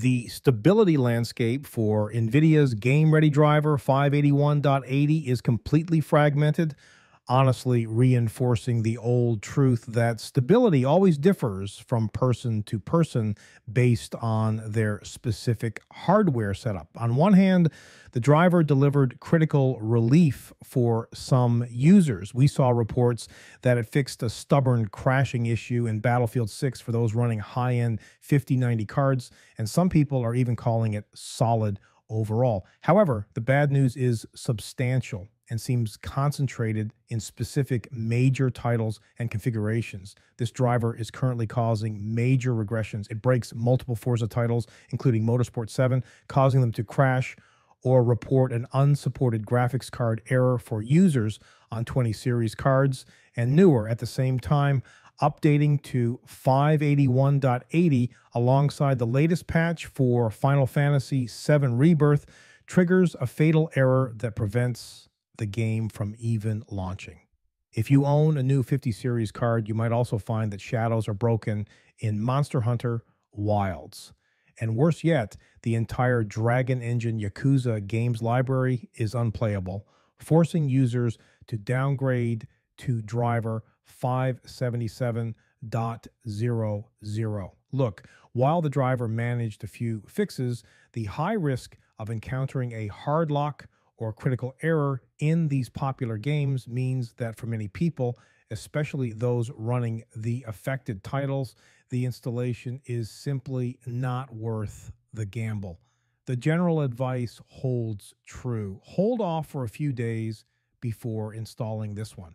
The stability landscape for NVIDIA's Game Ready driver 581.80 is completely fragmented, honestly reinforcing the old truth that stability always differs from person to person based on their specific hardware setup. On one hand, the driver delivered critical relief for some users. We saw reports that it fixed a stubborn crashing issue in Battlefield 6 for those running high end 5090 cards, and some people are even calling it solid overall. However, the bad news is substantial and seems concentrated in specific major titles and configurations. This driver is currently causing major regressions. It breaks multiple Forza titles, including Motorsport 7, causing them to crash or report an unsupported graphics card error for users on 20 series cards and newer at the same time updating to 581.80 alongside the latest patch for Final Fantasy VII Rebirth triggers a fatal error that prevents the game from even launching. If you own a new 50 series card, you might also find that shadows are broken in Monster Hunter Wilds. And worse yet, the entire Dragon Engine Yakuza games library is unplayable, forcing users to downgrade to driver 577.00. Look, while the driver managed a few fixes, the high risk of encountering a hard lock or critical error in these popular games means that for many people, especially those running the affected titles, the installation is simply not worth the gamble. The general advice holds true. Hold off for a few days before installing this one.